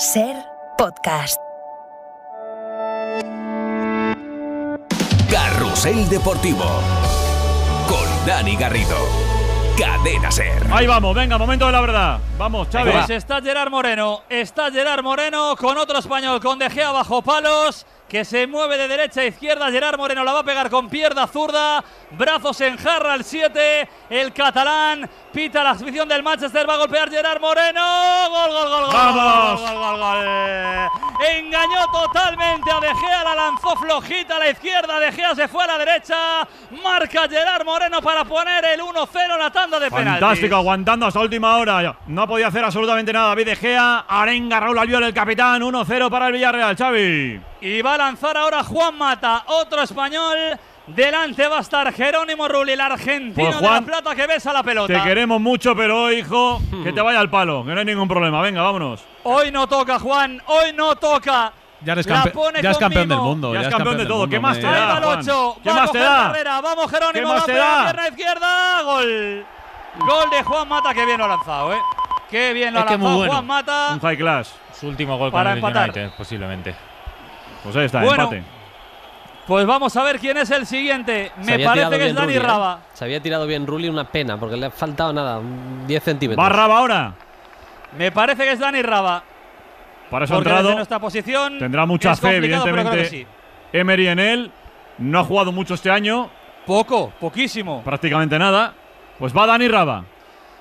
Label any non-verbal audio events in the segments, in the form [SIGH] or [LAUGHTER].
Ser podcast. Carrusel Deportivo. Con Dani Garrido. Cadena Ser. Ahí vamos, venga, momento de la verdad. Vamos, Chávez. Pues está Gerard Moreno, está Gerard Moreno con otro español, con De Gea bajo palos, que se mueve de derecha a izquierda. Gerard Moreno la va a pegar con pierna zurda, brazos en jarra al 7. El catalán pita la afición del Manchester, va a golpear Gerard Moreno. Gol, gol, gol, gol. ¡Vamos! Gol, gol, gol, gol. Engañó totalmente a De Gea, la lanzó flojita a la izquierda. De Gea se fue a la derecha. Marca Gerard Moreno para poner el 1-0 en la tanda de penaltis. Fantástico, aguantando hasta última hora. No podía hacer absolutamente nada. David De Gea, arenga Raúl Albiol, el capitán. 1-0 para el Villarreal, Xavi. Y va a lanzar ahora Juan Mata, otro español. Delante va a estar Jerónimo Rulli, el argentino Pues, de Juan, la plata que besa la pelota. Te queremos mucho, pero hoy, hijo, que te vaya al palo, que no hay ningún problema. Venga, vámonos. Hoy no toca, Juan, hoy no toca. Ya eres, campe- ya es campeón del mundo. Ya es campeón de todo. mundo, ¿Qué más te da? Ahí va el Juan. 8. ¿Qué más te da? Carrera. Vamos, ¿Qué Jerónimo. más te da? pierna izquierda. Gol. Gol de Juan Mata, que bien lo ha lanzado, ¿eh? Qué bien lo ha lanzado bueno. Juan Mata. Un high class. Su último gol Para con el empatar. United, posiblemente. Pues ahí está, Bueno, empate. Pues vamos a ver quién es el siguiente. Se Me parece que es Dani Rulli, ¿eh? Raba. Se había tirado bien Rulli, una pena, porque le ha faltado nada, un 10 centímetros. Va Raba ahora. Me parece que es Dani Raba. Para eso Porque entrado. nuestra posición Tendrá mucha fe, evidentemente. sí. Emery en él. No ha jugado mucho este año, Poco, poquísimo. prácticamente nada. Pues va Dani Raba.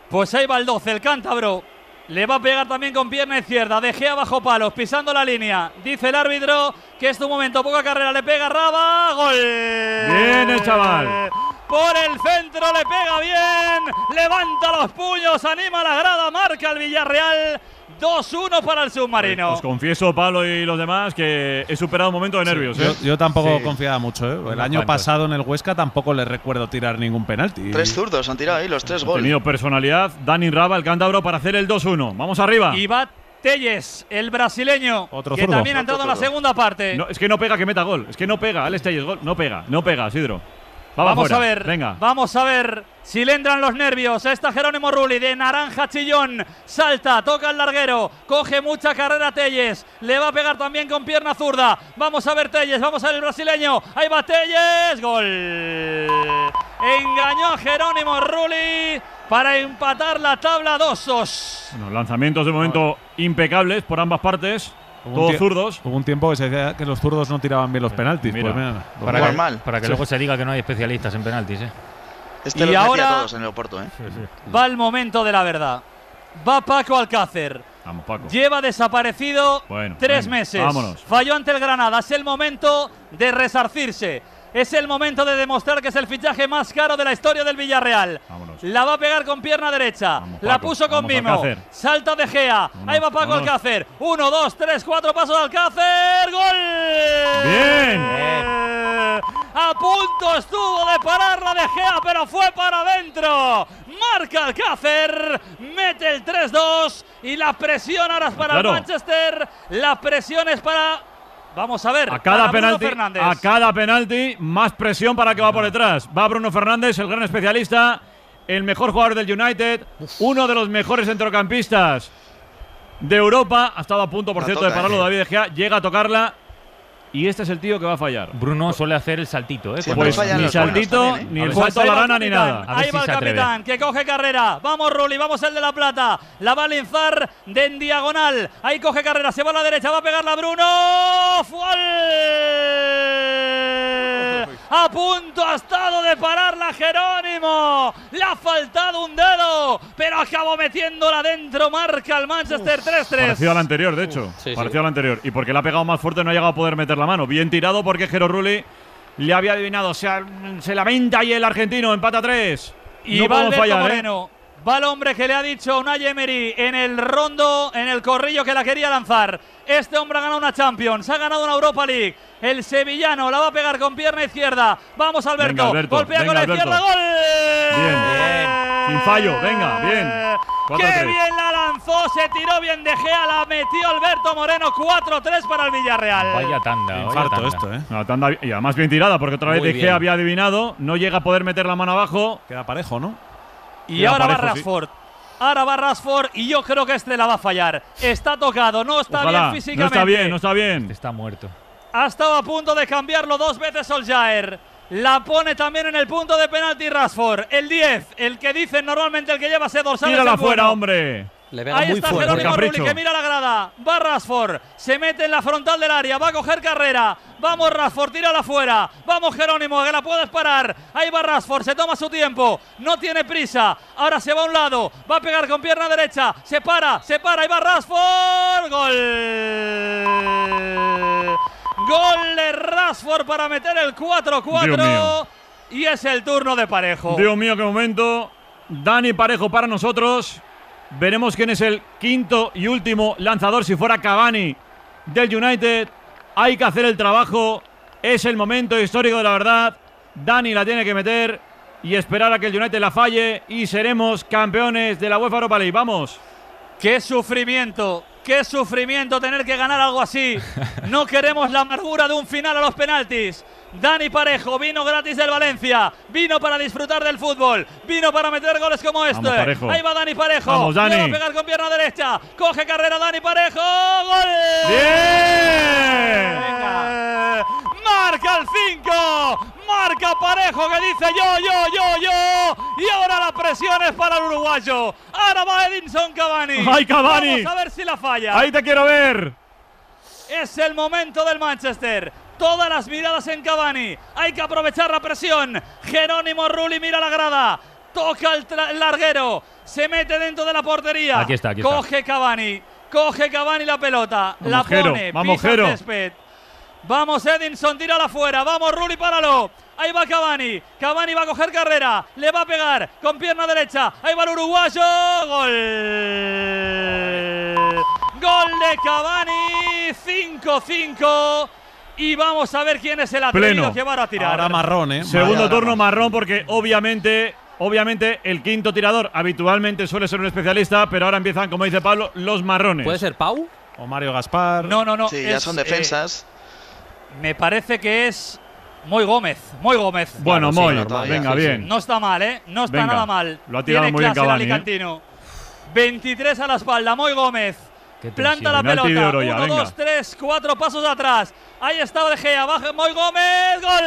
Pues ahí va el 12, el cántabro. Le va a pegar también con pierna izquierda. De Gea bajo palos, pisando la línea. Dice el árbitro que es tu momento. Poca carrera, le pega Raba. Gol. Bien el chaval. Por el centro le pega bien. Levanta los puños, anima la grada, marca el Villarreal. 2-1 para el submarino. Os confieso, Pablo y los demás, que he superado un momento de nervios. Yo, ¿eh? yo tampoco Sí. confiaba mucho. ¿eh? El Unos año cuantos. pasado en el Huesca tampoco le recuerdo tirar ningún penalti. Tres zurdos han tirado ahí, los tres goles. tenido personalidad. Dani Raba, el cántabro, para hacer el 2-1. Vamos arriba. Y va Telles, el brasileño, Otro que zurdo. también ha entrado en la segunda parte. No, es que no pega que meta gol. Es que no pega. Alex Telles, gol. No pega, no pega, Sidro. Va Vamos a ver, Venga. vamos a ver si le entran los nervios. a esta Jerónimo Rulli de naranja chillón. Salta, toca el larguero, coge mucha carrera Telles. Le va a pegar también con pierna zurda. Vamos a ver Telles, vamos a ver el brasileño. Ahí va Telles, gol. Engañó a Jerónimo Rulli para empatar la tabla 2-2. Bueno, lanzamientos de momento impecables por ambas partes. Hubo un Todos zurdos. Hubo un tiempo que se decía que los zurdos no tiraban bien los penaltis. mira. Pues mira, los Para que, mal. para que luego se diga que no hay especialistas en penaltis, ¿eh? Este Y ahora- a todos en el Oporto, ¿eh? Va el momento de la verdad. Va Paco Alcácer. Vamos, Paco. Lleva desaparecido Bueno, tres venga, meses. vámonos. Falló ante el Granada. Es el momento de resarcirse. Es el momento de demostrar que es el fichaje más caro de la historia del Villarreal. Vámonos. La va a pegar con pierna derecha. Vamos, la puso con vamos, mimo. Alcácer. Salta de Gea. Vámonos, Ahí va Paco vámonos. Alcácer. Uno, dos, tres, cuatro pasos de Alcácer. ¡Gol! Bien. A punto estuvo de parar la de Gea, pero fue para adentro. Marca Alcácer, mete el 3-2 y la presión ahora es para Claro. el Manchester. La presión es para. Vamos a ver. A cada para Bruno penalti, Fernández. a cada penalti, más presión para que va por detrás. Va Bruno Fernández, el gran especialista, el mejor jugador del United, uno de los mejores centrocampistas de Europa. Ha estado a punto, por La cierto, toca, de pararlo eh. David Gea. Llega a tocarla y este es el tío que va a fallar. Bruno suele hacer el saltito, ¿eh? Sí, Pues ni saltito, también, ¿eh? ni el salto a la rana, ni nada. A ver Ahí si va el capitán, que coge carrera. Vamos, Rulli, vamos el de la plata. La va a lanzar de en diagonal. Ahí coge carrera, se va a la derecha, va a pegarla Bruno. ¡Gol! [LAUGHS] A punto ha estado de pararla Le ha faltado un dedo, pero acabó metiéndola dentro. Marca el Manchester 3-3. Parecido al anterior, de hecho. sí, al anterior. Y porque le ha pegado más fuerte no ha llegado a poder meter la mano. Bien tirado porque Jero Rulli le había adivinado. Se, ha- se lamenta y el argentino empata 3. Y no va podemos Alberto fallar, ¿eh? Moreno. Va el hombre que le ha dicho a Unai Emery en el rondo, en el corrillo que la quería lanzar. Este hombre ha ganado una Champions, ha ganado una Europa League. El sevillano la va a pegar con pierna izquierda. Vamos, Alberto. Venga, Alberto, Golpea con la izquierda. Alberto. ¡Gol! Bien. Sin fallo, venga, bien. ¡Qué bien la lanzó! Se tiró bien de Gea, la metió Alberto Moreno. 4-3 para el Villarreal. Vaya tanda, vaya Infarto tanda. esto, ¿eh? Tanda- y además bien tirada porque otra vez Muy De bien. Gea había adivinado. No llega a poder meter la mano abajo. Queda parejo, ¿no? Y Queda ahora va parejo, sí. Rashford. Ahora va Rashford y yo creo que este la va a fallar. Está tocado, no está Ojalá. bien No físicamente. está bien, no está bien. Está muerto. Ha estado a punto de cambiarlo dos veces Solskjaer. La pone también en el punto de penalti Rashford. El 10, el que dicen normalmente el que lleva ese dorsal. es Tírala el fuera, bueno. hombre. Le pega Ahí muy está fuerte. Jerónimo Rulli que mira la grada. Va Rashford. Se mete en la frontal del área. Va a coger carrera. Vamos Rashford. Tírala fuera. Vamos Jerónimo que la puedes parar. Ahí va Rashford. Se toma su tiempo. No tiene prisa. Ahora se va a un lado. Va a pegar con pierna derecha. Se para. Se para. Ahí va Rashford. Gol. Gol de Rashford para meter el Dios 4-4. mío. Y es el turno de Parejo. Dios mío, qué momento. Dani Parejo para nosotros. Veremos quién es el quinto y último lanzador. Si fuera Cavani del United, hay que hacer el trabajo. Es el momento histórico de la verdad. Dani la tiene que meter y esperar a que el United la falle y seremos campeones de la UEFA Europa League. Vamos. Qué sufrimiento, qué sufrimiento tener que ganar algo así. [LAUGHS] No queremos la amargura de un final a los penaltis. Dani Parejo vino gratis del Valencia, vino para disfrutar del fútbol, vino para meter goles como este. Vamos. Ahí va Dani Parejo. Vamos, Dani. Le va a pegar con pierna derecha. Coge carrera Dani Parejo. ¡Gol! ¡Bien! Venga. Marca el 5. Marca Parejo que dice yo, yo, yo, yo. Y ahora la presión es para el uruguayo. Ahora va Edinson Cavani. ¡Ay, Cavani! Vamos a ver si la falla. Ahí te quiero ver. Es el momento del Manchester. Todas las miradas en Cavani. Hay que aprovechar la presión. Jerónimo Rulli mira la grada. Toca el, el larguero. Se mete dentro de la portería. Aquí está, aquí está. Coge Cavani. Coge Cavani la pelota. Vamos, la Jero, pone. vamos, Jero. césped. Vamos Edinson, tírala afuera. Vamos Rulli, páralo. Ahí va Cavani. Cavani va a coger carrera. Le va a pegar con pierna derecha. Ahí va el uruguayo. Gol. Gol de Cavani. 5-5. Y vamos a ver quién es el atrevido Pleno. que va a tirar. Ahora marrón, ¿eh? Segundo Vaya turno marrón porque obviamente, obviamente el quinto tirador habitualmente suele ser un especialista, pero ahora empiezan, como dice Pablo, los marrones. ¿Puede ser Pau? O Mario Gaspar. No, no, no. Sí, ya es, son eh, defensas. me parece que es Moy Gómez. Moy Gómez. Bueno, Claro, sí, Moy, no, venga, sí, bien. No está mal, ¿eh? No está Venga. nada mal. Lo ha tirado Tiene muy bien clase el Cavani, ¿eh? alicantino. 23 a la espalda, Moy Gómez. Planta la pelota. oro ya, Uno, venga. dos, tres, cuatro pasos atrás. Ahí está De Gea. Baja Moy Gómez. ¡Gol!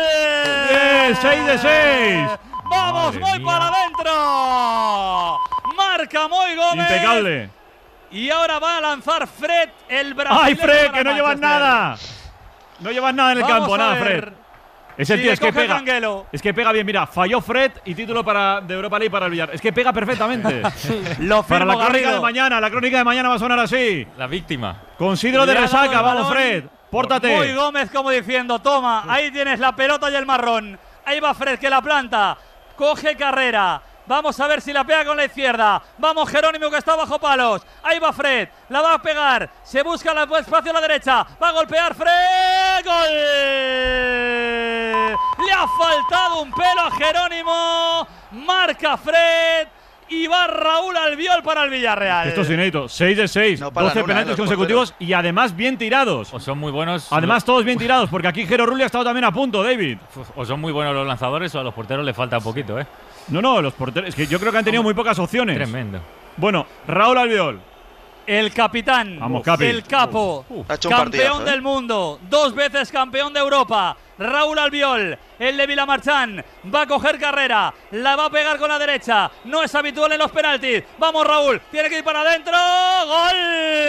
Bien, seis de seis. ¡Vamos, Madre Moy para adentro! Marca Moy Gómez. Impecable. Y ahora va a lanzar Fred, el brasileño. ¡Ay, Fred, que no llevas nada! No llevas nada en el Vamos campo, nada, Fred. Es el si tío, le es que pega. Es que pega bien, mira, falló Fred y título para, de Europa League para el Villar. Es que pega perfectamente. [LAUGHS] Lo para la crónica Garrido. de mañana, la crónica de mañana va a sonar así. La víctima. Con sidro de resaca, vamos. Fred. Pórtate. Moy Gómez como diciendo, toma, ahí tienes la pelota y el marrón. Ahí va Fred que la planta. Coge carrera. Vamos a ver si la pega con la izquierda. Vamos Jerónimo que está bajo palos. Ahí va Fred. La va a pegar. Se busca el espacio a la derecha. Va a golpear Fred. ¡Gol! Le ha faltado un pelo a Jerónimo. Marca Fred. Y va Raúl Albiol para el Villarreal. Esto es inédito. 6 de 6. No paran 12 una, penaltis consecutivos y además bien tirados. O son muy buenos. Además, todos bien tirados, porque aquí Jero Rulli ha estado también a punto, David. O son muy buenos los lanzadores o a los porteros les falta un poquito, ¿eh? No, no, los porteros. Es que yo creo que han tenido muy pocas opciones. Tremendo. Bueno, Raúl Albiol. El capitán, Vamos, Capi. el capo, Ha hecho un campeón partidazo, ¿eh? del mundo, dos veces campeón de Europa, Raúl Albiol, el de Vilamarchán, va a coger carrera, la va a pegar con la derecha, no es habitual en los penaltis. Vamos Raúl, tiene que ir para adentro, gol.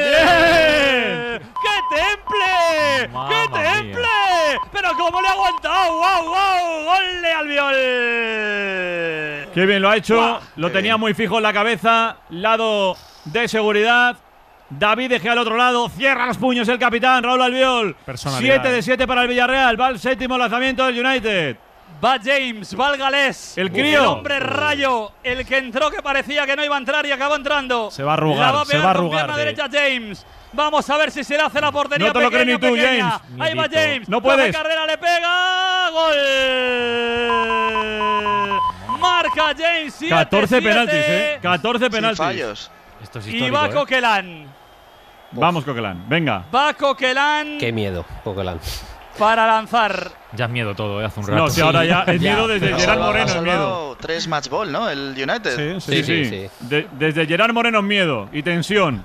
¡Bien! ¡Qué temple! Mamma ¡Qué mía. temple! Pero cómo le ha aguantado, wow, wow, gol de Albiol. Qué bien lo ha hecho. Guau, lo qué tenía bien. muy fijo en la cabeza. Lado de seguridad. David de Gea al otro lado. Cierra los puños el capitán Raúl Albiol. Personalidad, 7 de eh. 7 para el Villarreal. Va el séptimo lanzamiento del United. Va James, va el galés. El crío. El hombre rayo. El que entró que parecía que no iba a entrar y acabó entrando. Se va a arrugar, La va a se pegar va a con arrugar, pierna sí. derecha James. Vamos a ver si se le hace la portería No te lo crees pequeña, ni tú, pequeña. James. Ahí va. James. No puedes. carrera, le pega. Gol. Marca James. 7, 14 penaltis, ¿eh? 14 Sin penaltis. fallos. Esto es Y va ¿eh? Coquelán. Vamos, Coquelán. Venga. Va Coquelán. Qué miedo, Coquelán. para lanzar. Ya es miedo todo, ¿eh? Hace un rato. No, si ahora ya es [LAUGHS] Ya, miedo desde Pero Gerard Moreno es miedo. tres match ball, ¿no? El United. Sí, sí. Sí, Sí, sí. sí. De- desde Gerard Moreno es miedo y tensión.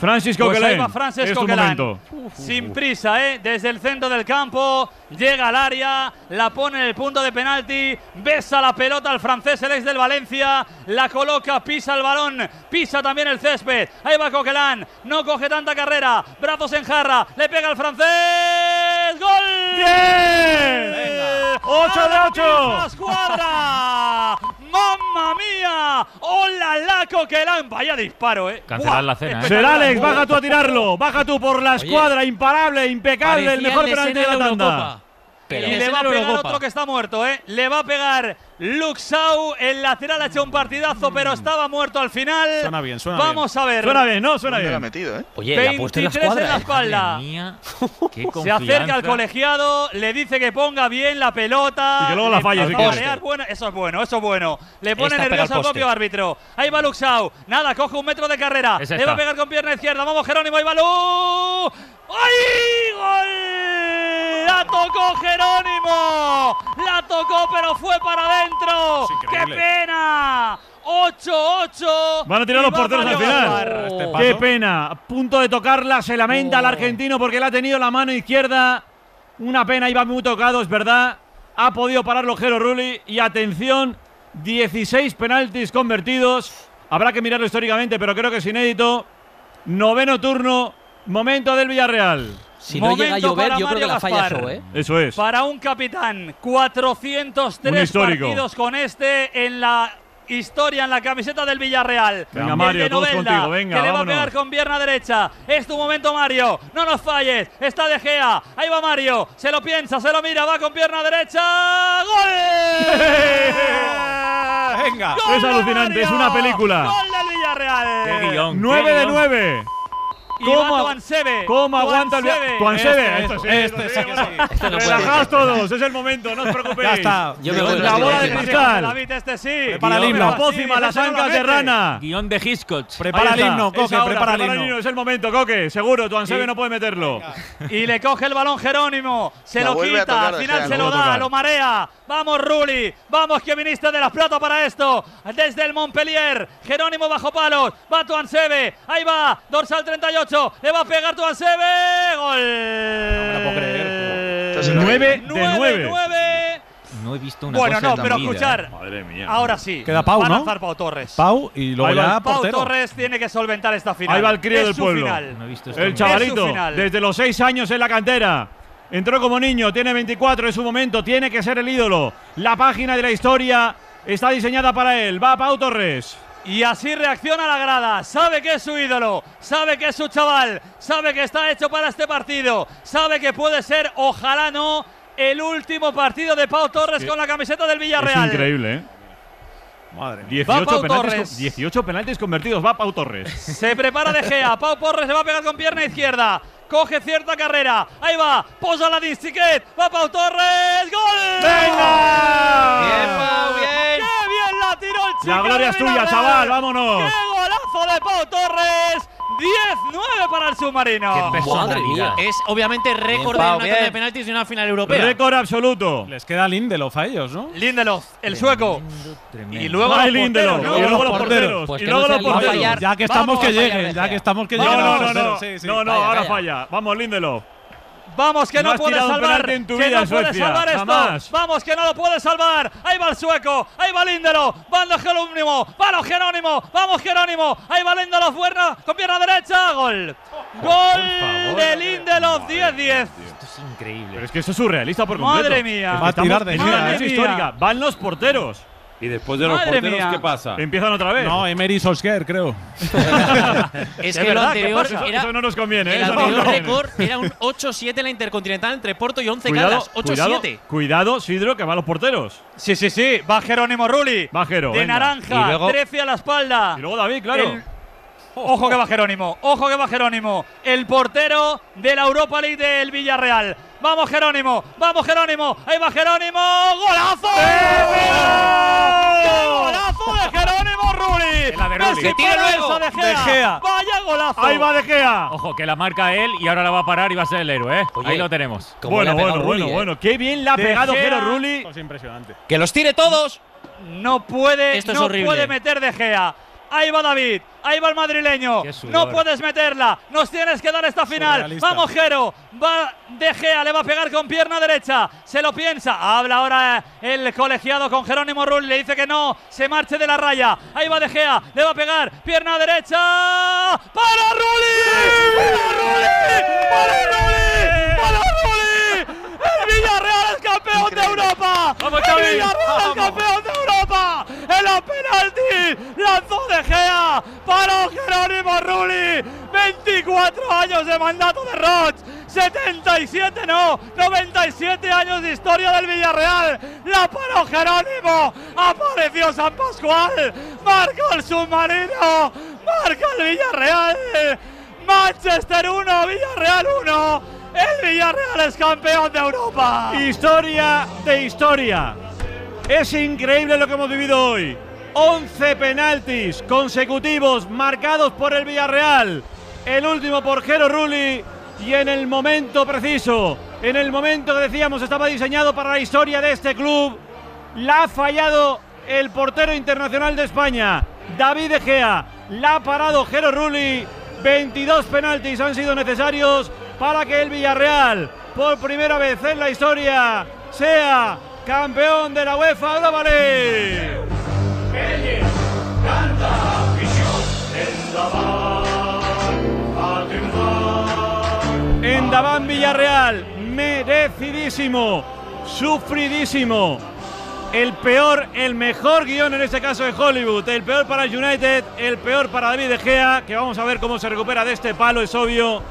Francis Pues Coquelin. va Francis es tu Coquelin. momento. Sin prisa, ¿eh? Desde el centro del campo, llega al área, la pone en el punto de penalti, besa la pelota al francés, el ex del Valencia, la coloca, pisa el balón, pisa también el césped. Ahí va Coquelin, no coge tanta carrera, brazos en jarra, le pega al francés, ¡gol! ¡Bien! ¡Ocho de ¡A la ocho! misma escuadra! ¡Mamma mía! ¡Hola, la Coquelin! Vaya disparo, ¿eh? Cancelar la cena, ¿eh? Alex, baja tú a tirarlo. Baja tú por la escuadra, imparable, impecable, el mejor penalti de la tanda. Pero y le va a pegar otro que está muerto, ¿eh? Le va a pegar Luxau. El lateral ha hecho un partidazo, pero estaba muerto al final. Suena bien, suena Vamos a ver. Suena bien, ¿no? Suena ¿Dónde lo ha bien. metido, eh? Oye, la ha puesto en la 23 en la ¿eh? espalda. Madre mía, qué [LAUGHS] Se acerca al colegiado, le dice que ponga bien la pelota. Y que luego la le falle, si bueno, eso es bueno, eso es bueno. Le pone Esta nervioso al propio árbitro. Ahí va Luxau. Nada, coge un metro de carrera. Es Le va a pegar con pierna izquierda. Vamos, Jerónimo. Ahí va Lu. ¡Ay! ¡Gol! La tocó Jerónimo. La tocó, pero fue para adentro. ¡Qué pena! 8-8. Van a tirar los porteros al final. Este Qué pena. A punto de tocarla, se lamenta el Oh. argentino porque le ha tenido la mano izquierda. Una pena, iba muy tocado, es verdad. Ha podido pararlo Jero Rulli. Y atención, 16 penaltis convertidos. Habrá que mirarlo históricamente, pero creo que es inédito. Noveno turno, momento del Villarreal. Si no llega a Momento llover, yo creo que Mario la falla Gaspar. Show, ¿eh? Eso es. Para un capitán, Un 403 histórico. partidos con este en la historia, en la camiseta del Villarreal. Venga, El Mario, de todos Novelda, contigo, venga, que le va a vámonos. pegar con pierna derecha. Es tu momento, Mario. No nos falles. Está De Gea. Ahí va Mario. Se lo piensa, se lo mira. Va con pierna derecha. ¡Gol! [LAUGHS] Venga. ¡Gol Es de alucinante, es una película. ¡Gol del Villarreal! Qué guion. 9 qué de guion. 9. ¿Cómo- Tuansebe. ¿Cómo aguanta el Tuansebe. Tuansebe? Este, Esto sí, este, este sí que sí. Este no. Relajaos todos, es el momento, no os [LAUGHS] preocupéis. Ya está. Yo me voy La la bola de cristal. David, este sí. Prepara el himno. La pócima, las ancas de rana. Guión de Hitchcock. Prepara el himno, Coque, ahora, prepara el himno. Es el momento, Coque. Seguro, Tuansebe no puede meterlo. Y le coge el balón Jerónimo. Se lo quita. Al final se lo da, lo marea. Vamos, Ruli. Vamos, que viniste de la plata para esto. Desde el Montpellier. Jerónimo bajo palos. Va Tuansebe. Ahí va. Dorsal 38. Le va a pegar Tuansebe. Gol. No me la puedo creer. Esto es Nueve de Nueve, nueve. nueve. No he visto una Bueno, cosa no, en pero vida, escuchar. ¿eh? Madre mía. Ahora sí. Queda Pau, Va a ¿no? lanzar Pau Torres. Pau y luego ya Pau portero. Torres tiene que solventar esta final. Ahí va el crío Es del su pueblo. final. No he visto esto El en chavalito, final. desde los 6 años en la cantera. Entró como niño, tiene 24, es su momento, tiene que ser el ídolo. La página de la historia está diseñada para él. Va Pau Torres. Y así reacciona la grada. Sabe que es su ídolo, sabe que es su chaval, sabe que está hecho para este partido, sabe que puede ser, ojalá no, el último partido de Pau Torres que con la camiseta del Villarreal. Es increíble, ¿eh? Madre mía. 18 Pau penaltis, Torres. con- 18 penaltis convertidos. Va Pau Torres. Se prepara De Gea. Pau Torres le va a pegar con pierna izquierda. Coge cierta carrera. Ahí va. Posa la Distiquet. Va Pau Torres. ¡Gol! ¡Venga! Bien, Pau, bien. ¡Qué bien la tiró el chico! La gloria es tuya, chaval, vámonos. ¡Qué golazo de Pau Torres! 10-9 para el submarino. Qué Madre mía. Es obviamente récord Pau, de una tanda bien. de penaltis de una final europea. Récord absoluto. Les queda Lindelof a ellos, ¿no? Lindelof, el sueco. Tremendo. Y luego Ay, los Lindelof. porteros, ¿no? Y luego los porteros. Pues y luego no los porteros. Lindelof. Ya que estamos Vamos que lleguen, ya que estamos que lleguen. no, a no, no. porteros, sí, sí. No, no, Vaya, ahora vaya. falla. Vamos, Lindelof. Vamos, que No puede salvar. penalti en tu que vida no puede Suecia, salvar esto. jamás. Vamos, que no lo puede salvar. Ahí va el sueco. Ahí va Lindelof. Va el Jerónimo. Va los Jerónimo. Vamos, Jerónimo. Ahí va Lindelof. Buena, con pierna derecha. Gol. Gol de Lindelof. 10-10. Esto es increíble. Pero es que eso es surrealista por completo. Madre mía. Va a tirar de Es histórica. Van los porteros. Y después de los Madre porteros, mía. ¿qué pasa? Empiezan otra vez. No, Emery Solskjaer, creo. [LAUGHS] Es ¿De que lo anterior pasa? era. Eso no nos conviene. ¿eh? El Eso no nos anterior conviene. récord era un 8-7 en la Intercontinental entre Porto y 11 Cuidado, Caldas. cuidado, 8-7. cuidado, Sidro, que va a los porteros. Sí, sí, sí. Va Jerónimo Rulli. Va Jero, De venga. naranja. Y luego- 13 a la espalda. Y luego David, claro. El- Ojo que va Jerónimo, ojo que va Jerónimo, el portero de la Europa League del Villarreal. Vamos Jerónimo, vamos Jerónimo, ahí va Jerónimo, golazo. ¡Qué golazo de Jerónimo Rulli! la de Rulli. Que luego. de Gea. De Gea. Vaya golazo! Ahí va De Gea. Ojo, que la marca él y ahora la va a parar y va a ser el héroe, ¿eh? Oye. Ahí lo tenemos. Bueno, bueno, bueno, ¿eh? bueno. Qué bien le ha pegado. Jero Rulli. Es impresionante. ¡Que los tire todos! No puede, Esto es no horrible. puede meter De Gea. Ahí va David, ahí va el madrileño. No puedes meterla, nos tienes que dar esta final. Vamos, Jero. Va De Gea, le va a pegar con pierna derecha. Se lo piensa. Habla ahora el colegiado con Jerónimo Rulli. Le dice que no, se marche de la raya. Ahí va De Gea, le va a pegar pierna derecha. ¡Para Rulli! ¡Para Rulli! ¡Para Rulli! ¡Para Rulli! ¡El Villarreal es campeón de Europa! ¡Vamos, ¡El! Villarreal es campeón de Europa! ¡En la penalti! ¡Lanzó De Gea! ¡Para Jerónimo Rulli! ¡24 años de mandato de Roch! ¡77 no! ¡97 años de historia del Villarreal! ¡La paró Jerónimo! ¡Apareció San Pascual! ¡Marcó el submarino! ¡Marca el Villarreal! ¡Manchester 1! ¡Villarreal 1! ¡El Villarreal es campeón de Europa! Historia de historia. Es increíble lo que hemos vivido hoy. 11 penaltis consecutivos marcados por el Villarreal. El último por Jero Rulli y en el momento preciso, en el momento que decíamos estaba diseñado para la historia de este club, la ha fallado el portero internacional de España, David De Gea. La ha parado Jero Rulli. 22 penaltis han sido necesarios para que el Villarreal, por primera vez en la historia, sea campeón de la UEFA Europa League. Daván Villarreal, merecidísimo, sufridísimo. El peor, el mejor guion en este caso de Hollywood. El peor para el United, el peor para David De Gea, que vamos a ver cómo se recupera de este palo, es obvio.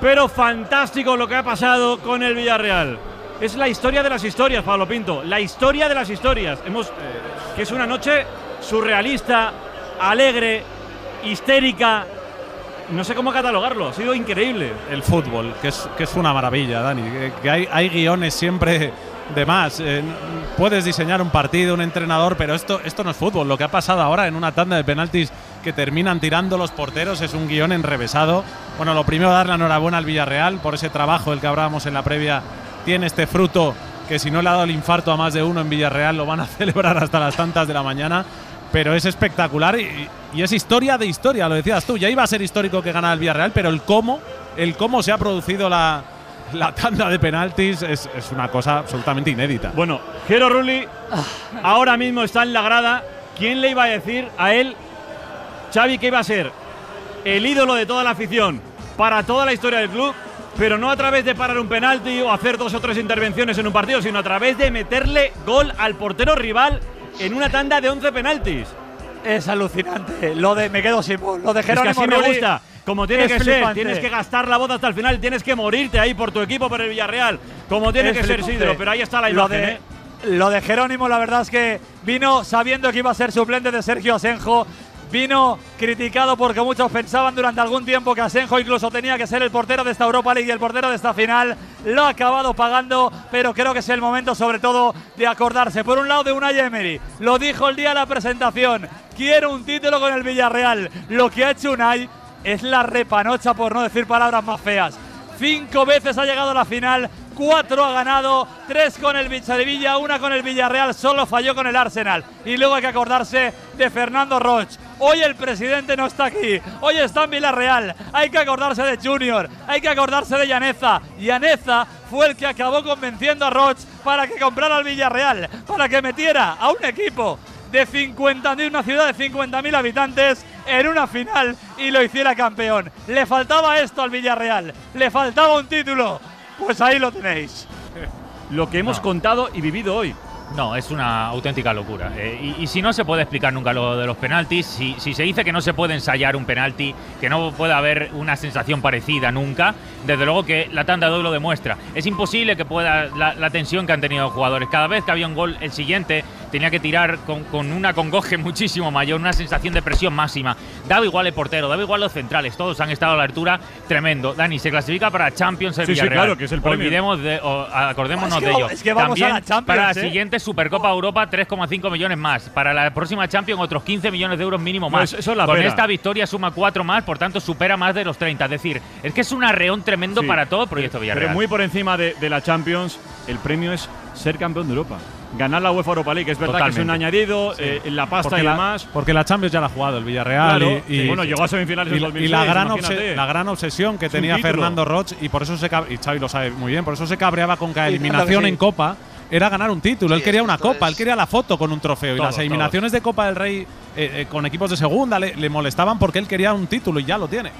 Pero fantástico lo que ha pasado con el Villarreal. Es la historia de las historias, Pablo Pinto. La historia de las historias. Hemos, que es una noche surrealista, alegre, histérica. No sé cómo catalogarlo. Ha sido increíble. El fútbol, que es, que es una maravilla, Dani. Que, hay, guiones siempre de más. Eh, puedes diseñar un partido, un entrenador, pero esto, esto no es fútbol. Lo que ha pasado ahora en una tanda de penaltis que terminan tirando los porteros es un guion enrevesado. Bueno, lo primero, dar la enhorabuena al Villarreal por ese trabajo del que hablábamos en la previa. Tiene este fruto que si no le ha dado el infarto a más de uno en Villarreal lo van a [LAUGHS] celebrar hasta las tantas de la mañana. Pero es espectacular y, y es historia de historia, lo decías tú. Ya iba a ser histórico que ganara el Villarreal, pero el cómo, el cómo se ha producido la, la tanda de penaltis es, es una cosa absolutamente inédita. Bueno, Jero Rulli ahora mismo está en la grada. ¿Quién le iba a decir a él, Xavi, que iba a ser el ídolo de toda la afición para toda la historia del club? Pero no a través de parar un penalti o hacer dos o tres intervenciones en un partido, sino a través de meterle gol al portero rival en una tanda de 11 penaltis. Es alucinante. Lo de me quedo sin. Lo de Es que Jerónimo así me gusta. Como tiene que ser, flipante. tienes que gastar la voz hasta el final, tienes que morirte ahí por tu equipo, por el Villarreal, como tiene Es que ser flipante. Sidro. Pero ahí está la lo imagen, de, ¿eh? Lo de Jerónimo, la verdad es que vino sabiendo que iba a ser suplente de Sergio Asenjo. Vino criticado porque muchos pensaban durante algún tiempo que Asenjo incluso tenía que ser el portero de esta Europa League y el portero de esta final. Lo ha acabado pagando, pero creo que es el momento sobre todo de acordarse. Por un lado de Unai Emery, lo dijo el día de la presentación, quiero un título con el Villarreal. Lo que ha hecho Unai es la repanocha por no decir palabras más feas. Cinco veces ha llegado a la final, cuatro ha ganado, tres con el Sevilla, una con el Villarreal, solo falló con el Arsenal. Y luego hay que acordarse de Fernando Roch. Hoy el presidente no está aquí, hoy está en Villarreal. Hay que acordarse de Junior, hay que acordarse de Llaneza. Llaneza fue el que acabó convenciendo a Roch para que comprara el Villarreal, para que metiera a un equipo de 50.000, una ciudad de 50.000 habitantes en una final y lo hiciera campeón. Le faltaba esto al Villarreal, le faltaba un título. Pues ahí lo tenéis. Lo que hemos No. contado y vivido hoy. No, es una auténtica locura. Eh, y, y si no se puede explicar nunca lo de los penaltis, si, si se dice que no se puede ensayar un penalti, que no puede haber una sensación parecida nunca, desde luego que la tanda de hoy lo demuestra. Es imposible que pueda la, la tensión que han tenido los jugadores. Cada vez que había un gol, el siguiente tenía que tirar con, con una congoje [LAUGHS] muchísimo mayor, una sensación de presión máxima. Daba igual el portero, daba igual los centrales, todos han estado a la altura, tremendo. Dani, se clasifica para Champions el Sí, sí, Villarreal. claro, que es el premio. Olvidemos de, o acordémonos Es que de ello. es que vamos a También la Champions, para la ¿eh? siguiente siguiente Supercopa Europa 3,5 millones más. Para la próxima Champions otros 15 millones de euros mínimo No, más. eso- eso es la Con pena. esta victoria suma cuatro más, por tanto supera más de los 30. Es decir, es que es un arreón tremendo Sí. para todo el proyecto Villarreal. Pero muy por encima de, de la Champions, el premio es ser campeón de Europa. Ganar la UEFA Europa League. Es verdad que es un añadido, eh, en la pasta Porque y la, demás. porque la Champions ya la ha jugado el Villarreal. Claro, y, y- sí, bueno, llegó a semifinales y en la- 2006. y la gran, la gran obsesión que tenía. Fernando Roch, y por eso se y Xavi lo sabe muy bien, por eso se cabreaba con cada Sí, eliminación claro que sí. en Copa. Era ganar un título, Sí, él quería es que una copa, es- él quería la foto con un trofeo. y las eliminaciones de Copa del Rey eh, eh, con equipos de segunda le, le molestaban porque él quería un título y ya lo tiene.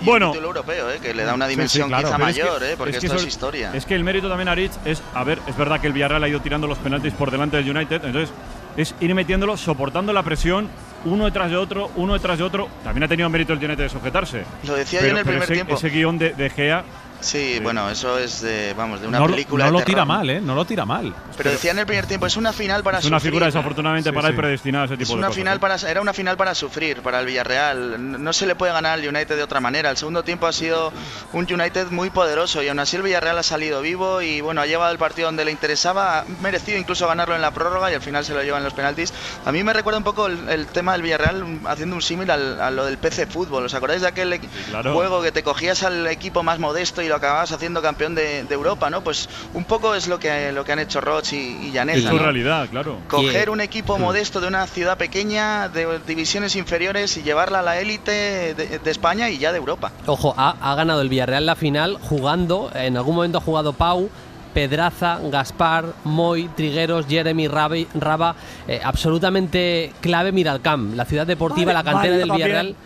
Y Bueno. un título europeo, ¿eh? que le da una Sí, sí, dimensión claro, quizá Pero es que- mayor, ¿eh? porque es que esto es eso- historia. Es que el mérito también, Aritz, es, a ver, es verdad que el Villarreal ha ido tirando los penaltis por delante del United, entonces es ir metiéndolo, soportando la presión, uno detrás de otro, uno detrás de otro. También ha tenido mérito el United de sujetarse. Lo decía pero yo en el pero primer ese, tiempo. ese guion de, de Gea, Sí, bueno, eso es de, vamos, de una no película no lo tira mal, ¿eh? No lo tira mal. Pero decía en el primer tiempo, es una final para es una sufrir. figura desafortunadamente Sí, para sí. predestinada a ese Es tipo de una cosas. final ¿eh? para, era una final para sufrir, para el Villarreal. No se le puede ganar al United de otra manera. El segundo tiempo ha sido un United muy poderoso y aún así el Villarreal ha salido vivo y bueno, ha llevado el partido donde le interesaba. Ha merecido incluso ganarlo en la prórroga y al final se lo lleva en los penaltis. A mí me recuerda un poco el, el tema del Villarreal haciendo un símil al- a lo del PC Fútbol. ¿Os acordáis de aquel claro. juego que te cogías al equipo más modesto y lo acababas haciendo campeón de, de Europa? ¿no? Pues un poco es lo que, lo que han hecho Roch y, y Es su ¿no? realidad, claro. Coger un equipo modesto de una ciudad pequeña, de divisiones inferiores y llevarla a la élite de, de España y ya de Europa. Ojo, ha, ha ganado el Villarreal la final jugando, en algún momento ha jugado Pau, Pedraza, Gaspar, Moy, Trigueros, Jeremy, Rabi- Raba, eh, absolutamente clave Miralcamp, la ciudad deportiva, la cantera del también. Villarreal.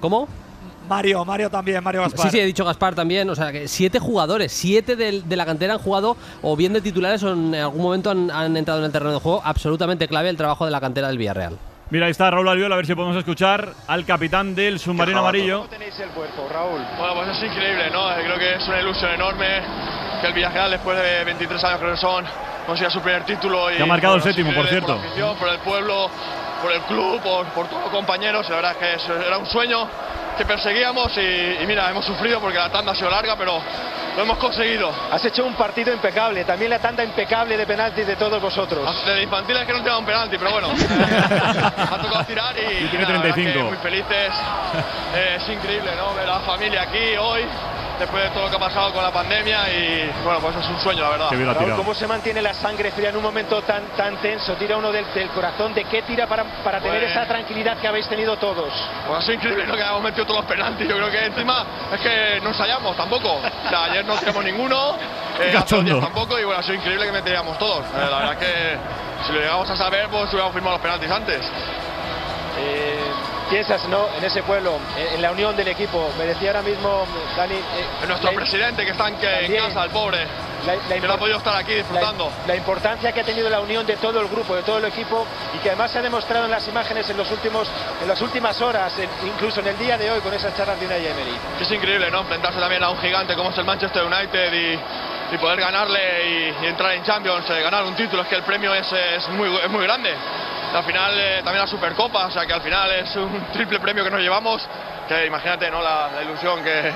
¿Cómo? Mario, Mario también, Mario Gaspar. Sí, sí, he dicho Gaspar también. O sea, que siete jugadores, siete del- de, la cantera han jugado o bien de titulares o en algún momento han, han entrado en el terreno de juego. Absolutamente clave el trabajo de la cantera del Villarreal. Mira, ahí está Raúl Albiol, a ver si podemos escuchar al capitán del submarino amarillo. tenéis el puerto, Raúl? Bueno, pues es increíble, ¿no? Eh, Creo que es una ilusión enorme que el Villarreal, después de 23 años creo que son, consiga su primer título. Y, Que ha marcado el bueno, séptimo, por cierto. Por la afición, por el pueblo, por el club, por, por todos los compañeros. La verdad es que era un sueño que perseguíamos y, y mira, hemos sufrido porque la tanda ha sido larga, pero lo hemos conseguido. Has hecho un partido impecable, también la tanda impecable de penaltis de todos vosotros. De infantil es que no tiraba un penalti, pero bueno. [LAUGHS] ha tocado tirar y, Y tiene nada, la verdad 35. que muy felices. Eh, es increíble, ¿no? Ver a la familia aquí hoy, después de todo lo que ha pasado con la pandemia y bueno, pues es un sueño, la verdad. Raúl. ¿cómo se mantiene la sangre fría en un momento tan, tan tenso? Tira uno del, del corazón, ¿de qué tira para, para tener Pues- esa tranquilidad que habéis tenido todos? Pues ha sido increíble, ¿no? Que hayamos metido todos los penaltis. Yo creo que encima es que no ensayamos tampoco. O sea, ayer no tiramos ninguno, [LAUGHS] eh, tampoco y bueno, ha sido increíble que metiéramos todos. Eh, la verdad es que si lo llegamos a saber, pues hubiéramos firmado los penaltis antes. Piensas, ¿no? En ese pueblo, en, en la unión del equipo. Me decía ahora mismo, Dani. eh, Nuestro la- presidente que está en, casa, el pobre, la- la que no ha podido estar aquí disfrutando. la importancia que ha tenido la unión de todo el grupo, de todo el equipo y que además se ha demostrado en las imágenes en los últimos en las últimas horas, en- incluso en el día de hoy con esas charlas de Unai Emery. Es increíble, ¿no? Enfrentarse también a un gigante como es el Manchester United y, y poder ganarle y, y entrar en Champions, eh, ganar un título, es que el premio es, es muy, es muy grande. Y al final eh, también la Supercopa, o sea que al final es un [LAUGHS] triple premio que nos llevamos, que imagínate, ¿no? La, la ilusión que,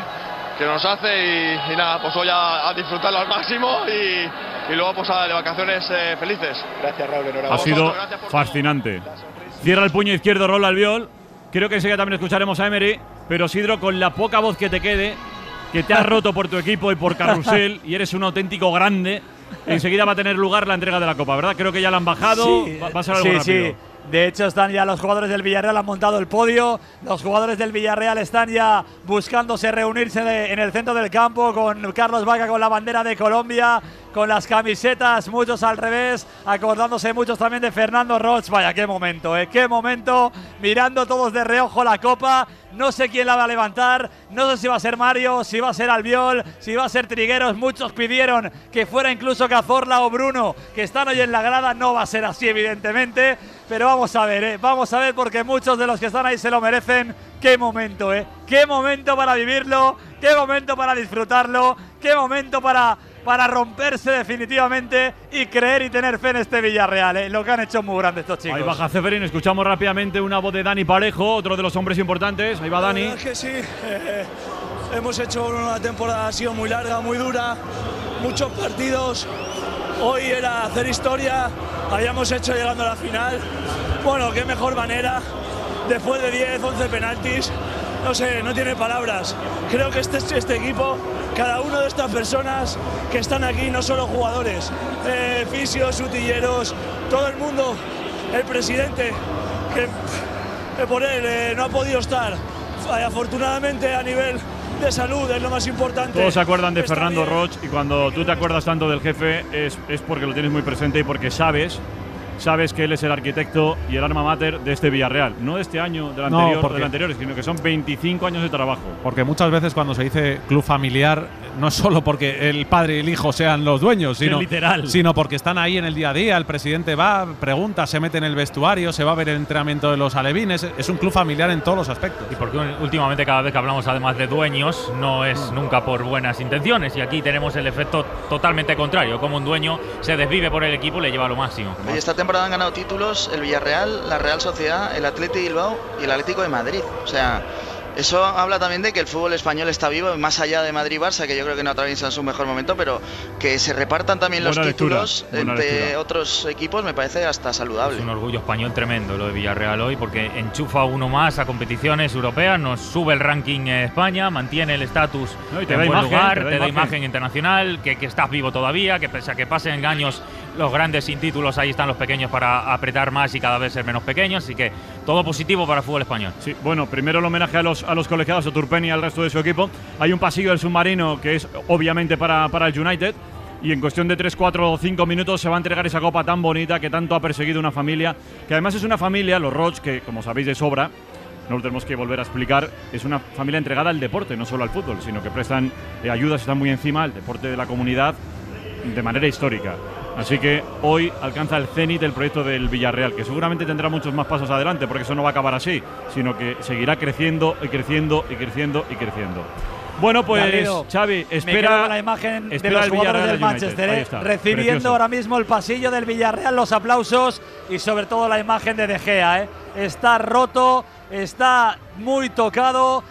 que nos hace y, y nada, pues hoy a, a disfrutarlo al máximo y, y luego pues a, de vacaciones eh, felices. Gracias Raúl, enhorabuena. Ha sido fascinante. Cierra el puño izquierdo Raúl Albiol. Creo que enseguida también escucharemos a Emery. Pero Sidro, con la poca voz que te quede, que te has [LAUGHS] roto por tu equipo y por Carrusel y eres un auténtico grande, enseguida va a tener lugar la entrega de la Copa, ¿verdad? Creo que ya la han bajado. Sí, va, a ser algo sí, rápido. sí. De hecho, están ya los jugadores del Villarreal, han montado el podio. Los jugadores del Villarreal están ya buscándose reunirse en el centro del campo con Carlos Vaca con la bandera de Colombia, con las camisetas, muchos al revés, acordándose muchos también de Fernando Roch. Vaya, qué momento, ¿eh? Qué momento, mirando todos de reojo la copa. No sé quién la va a levantar, no sé si va a ser Mario, si va a ser Albiol, si va a ser Trigueros. Muchos pidieron que fuera incluso Cazorla o Bruno, que están hoy en la grada. No va a ser así, evidentemente. Pero vamos a ver, ¿eh? vamos a ver porque muchos de los que están ahí se lo merecen. Qué momento, ¿eh? Qué momento para vivirlo, qué momento para disfrutarlo, qué momento para, para romperse definitivamente y creer y tener fe en este Villarreal. ¿eh? Lo que han hecho muy grande estos chicos. Ahí baja Ceferín, escuchamos rápidamente una voz de Dani Parejo, otro de los hombres importantes. Ahí va Dani. La es que sí, eh, hemos hecho una temporada, ha sido muy larga, muy dura, muchos partidos Hoy era hacer historia, habíamos hecho llegando a la final. Bueno, qué mejor manera, después de 10, 11 penaltis, no sé, no tiene palabras. Creo que este, este equipo, cada una de estas personas que están aquí, no solo jugadores, eh, fisios, utilleros, todo el mundo, el presidente, que, por él eh, no ha podido estar. Afortunadamente a nivel de salud es lo más importante. Todos se acuerdan de Está Fernando bien. Roch y cuando tú te acuerdas tanto del jefe es, es porque lo tienes muy presente y porque sabes, sabes que él es el arquitecto y el alma mater de este Villarreal. No de este año, del No, anterior, o porque- del anterior, sino que son 25 años de trabajo. Porque muchas veces cuando se dice club familiar, no es solo porque el padre y el hijo sean los dueños, sino, literal. sino porque están ahí en el día a día, el presidente va, pregunta, se mete en el vestuario, se va a ver el entrenamiento de los alevines. Es un club familiar en todos los aspectos. Y porque últimamente cada vez que hablamos además de dueños no es nunca por buenas intenciones y aquí tenemos el efecto totalmente contrario, como un dueño se desvive por el equipo y le lleva lo máximo. Oye, esta temporada han ganado títulos el Villarreal, la Real Sociedad, el Atleti Bilbao y el Atlético de Madrid. O sea, eso habla también de que el fútbol español está vivo, más allá de Madrid-Barça, que yo creo que no atraviesan su mejor momento, pero que se repartan también los Buena lectura, títulos buena entre lectura. otros equipos me parece hasta saludable. Es un orgullo español tremendo lo de Villarreal hoy porque enchufa uno más a competiciones europeas, nos sube el ranking eh, España, mantiene el estatus No, en da buen imagen, lugar, te da te da imagen. imagen internacional, que, que estás vivo todavía, que pese a que pasen años los grandes sin títulos, ahí están los pequeños para apretar más y cada vez ser menos pequeños, así que todo positivo para el fútbol español. Sí, bueno, primero el homenaje a los, a los colegiados, a Turpen y al resto de su equipo. Hay un pasillo del submarino que es obviamente para, para el United. Y en cuestión de 3, 4 o 5 minutos se va a entregar esa copa tan bonita que tanto ha perseguido una familia. Que además es una familia, los Roch, que como sabéis de sobra, no lo tenemos que volver a explicar, es una familia entregada al deporte, no solo al fútbol, sino que prestan eh, ayudas, están muy encima al deporte de la comunidad de manera histórica. Así que hoy alcanza el cenit el proyecto del Villarreal, que seguramente tendrá muchos más pasos adelante, porque eso no va a acabar así, sino que seguirá creciendo y creciendo y creciendo y creciendo. Bueno, pues Garrido, Xavi, espera, la imagen de espera los el jugadores del. Manchester, ¿eh? está, recibiendo precioso. ahora mismo el pasillo del Villarreal, los aplausos y sobre todo la imagen de De Gea. ¿eh? Está roto, está muy tocado,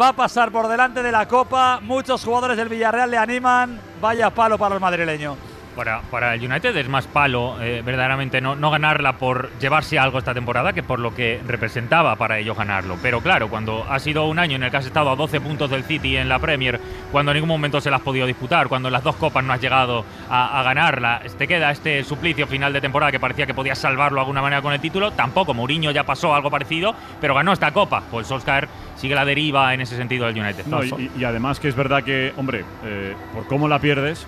va a pasar por delante de la Copa. Muchos jugadores del Villarreal le animan. Vaya palo para el madrileño. Para, para el United es más palo, eh, verdaderamente, no, no ganarla por llevarse algo esta temporada que por lo que representaba para ellos ganarlo. Pero claro, cuando ha sido un año en el que has estado a 12 puntos del City en la Premier, cuando en ningún momento se las has podido disputar, cuando en las dos copas no has llegado a, a ganarla, te queda este suplicio final de temporada que parecía que podías salvarlo de alguna manera con el título. Tampoco, Mourinho ya pasó algo parecido, pero ganó esta copa. Pues Solskjaer sigue la deriva en ese sentido del United. No, y, y además que es verdad que, hombre, eh, por cómo la pierdes,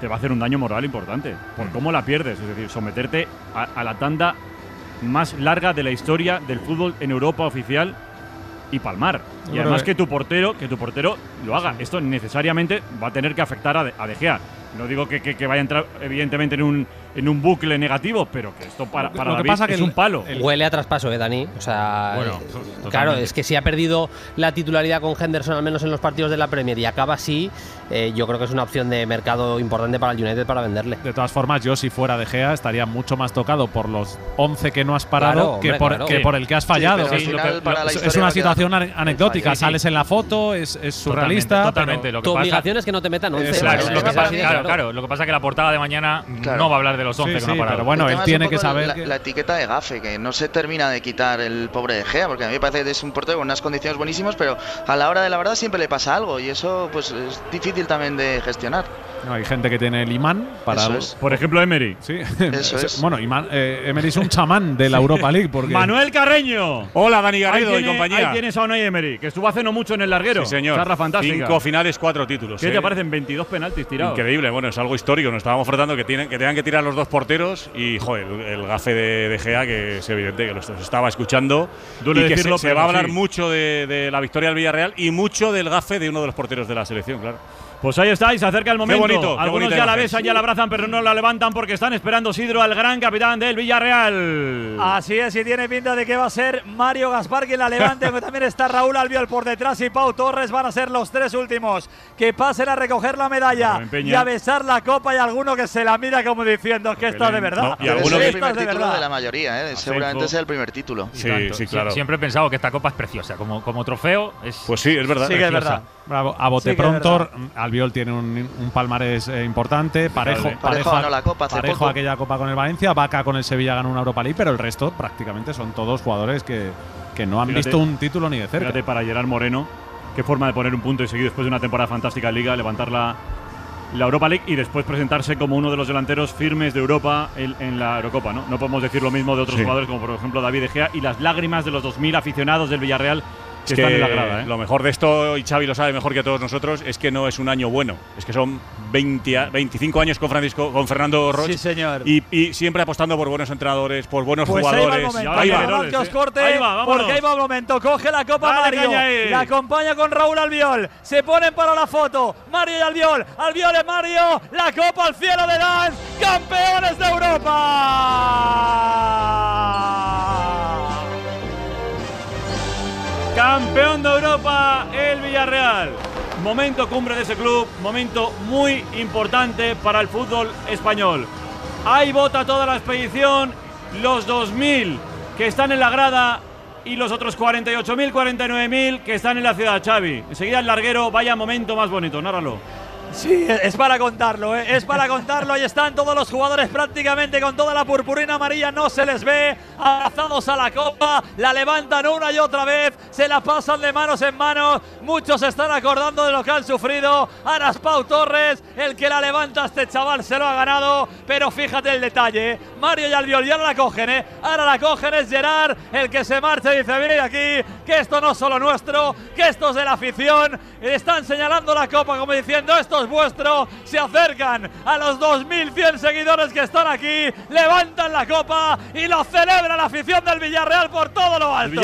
te va a hacer un daño moral importante. Por Mm. cómo la pierdes, es decir, someterte a, a la tanda más larga de la historia del fútbol en Europa oficial y palmar. Y además creo que tu portero, que tu portero lo haga. Esto necesariamente va a tener que afectar a De, a De Gea. No digo que, que- que vaya a entrar, evidentemente, en un, en un bucle negativo, pero que esto para, para Lo que David pasa que es el- un palo. Huele a traspaso, ¿eh, Dani? O sea, Bueno, eh, claro, es que si ha perdido la titularidad con Henderson, al menos en los partidos de la Premier, y acaba así, eh, yo creo que es una opción de mercado importante para el United para venderle. De todas formas, yo si fuera de Gea estaría mucho más tocado por los 11 que no has parado Claro, que, hombre, por, claro. que Sí. por el que has Sí, fallado. Es- final, lo- es una situación ane- anecdótica. Sí, sí. Sales en la foto, es, es surrealista. Totalmente, totalmente. Lo que Tu pasa- obligación es que no te metan 11. Eso Claro, es, lo que es pasa, claro, claro. lo que pasa es que la portada de mañana Claro. no va a hablar de los 11 Sí, que no sí, ha parado. pero bueno, él es tiene que saber la, que- la etiqueta de gafe, que no se termina de quitar el pobre de Gea, porque a mí me parece que es un portero con unas condiciones buenísimas, pero a la hora de la verdad siempre le pasa algo y eso pues es difícil también de gestionar. No, hay gente que tiene el imán para. Eso es. Por ejemplo, Emery. Sí. Eso [LAUGHS] es. Bueno, imán, eh, Emery es un chamán de la Europa League. Porque Manuel Carreño. Hola, Dani Garrido Ahí y tiene- compañía. Ahí tienes a Unai Emery, que estuvo hace no mucho en el larguero. Sí, señor. Charla fantástica. Cinco finales, cuatro títulos. ¿Qué ¿eh? te parecen 22 penaltis tirados? Increíble, bueno, es algo histórico. Nos estábamos tratando que, tienen, que tengan que tirar los dos porteros y, joder, el, el gafe de, de Gea, que es evidente que los estaba escuchando. Duele y que decirlo, se, se pero va a hablar sí. mucho de, de la victoria del Villarreal y mucho del gafe de uno de los porteros de la selección, claro. Pues ahí estáis, se acerca el momento. bonito, qué Algunos bonita ya la besan, ya la abrazan, pero no la levantan porque están esperando Sidro al gran capitán del Villarreal. Así es, y tiene pinta de que va a ser Mario Gaspar quien la levante, aunque también está Raúl Albiol por detrás y Pau Torres van a ser los tres últimos que pasen a recoger la medalla y a besar la copa y alguno que se la mira como diciendo que esto es de verdad. No, y alguno que- el primer es de título verdad. de la mayoría, ¿eh? seguramente es el primer título. Sí, Tanto. sí, claro. Siempre he pensado que esta copa es preciosa. Como, como trofeo es. Pues sí, es verdad. Sí que es verdad. Bravo, a bote Sí es pronto, Albiol tiene un, un palmarés eh, importante. Parejo, Parejo Parejo, ganó la Copa hace Parejo poco. aquella Copa con el Valencia. Vaca con el Sevilla ganó una Europa League, pero el resto prácticamente son todos jugadores que, que no han Fíjate- visto un título ni de cerca. Fíjate para Gerard Moreno, qué forma de poner un punto y seguir después de una temporada fantástica en Liga, levantar la, la Europa League y después presentarse como uno de los delanteros firmes de Europa en, en la Eurocopa. ¿no? no podemos decir lo mismo de otros Sí. jugadores como por ejemplo David De Gea y las lágrimas de los 2.000 aficionados del Villarreal que, Es están que en la grada. ¿eh? Lo mejor de esto, y Xavi lo sabe mejor que todos nosotros, es que no es un año bueno. Es que son 20, a- 25 años con Francisco, con Fernando Roch. Sí, señor. Y, y siempre apostando por buenos entrenadores, por buenos Pues ahí va el jugadores. momento. Ahí va. Perdón que os corte, Ahí va, porque ahí va el momento. Coge la copa Dale, Mario, la acompaña con Raúl Albiol. Se ponen para la foto. Mario y Albiol. Albiol es Mario. La copa al cielo de Dance. Campeones de Europa. Campeón de Europa, el Villarreal. Momento cumbre de ese club, momento muy importante para el fútbol español. Ahí vota toda la expedición, los 2.000 que están en la grada y los otros 48.000, 49.000 que están en la ciudad, Xavi. Enseguida el larguero, vaya momento más bonito, nárralo. Sí, es para contarlo, ¿eh? es para contarlo. Ahí están todos los jugadores prácticamente con toda la purpurina amarilla. No se les ve abrazados a la copa. La levantan una y otra vez. Se la pasan de manos en manos. Muchos están acordando de lo que han sufrido. Aras Pau Torres, el que la levanta, este chaval se lo ha ganado. Pero fíjate el detalle. ¿eh? Mario y Albiol ya la cogen, ¿eh? Ahora la cogen es Gerard, el que se marcha y dice: Venid aquí, que esto no es solo nuestro, que esto es de la afición. Están señalando la copa como diciendo: Esto es vuestro. Se acercan a los 2.100 seguidores que están aquí, levantan la copa y lo celebra la afición del Villarreal por todo lo alto.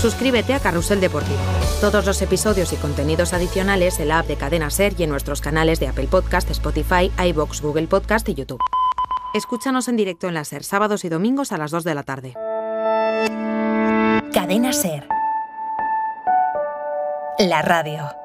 Suscríbete a Carrusel Deportivo. Todos los episodios y contenidos adicionales en la app de Cadena Ser y en nuestros canales de Apple Podcast, Spotify, iBox, Google Podcast y YouTube. Escúchanos en directo en la Ser sábados y domingos a las 2 de la tarde. Cadena Ser. La radio.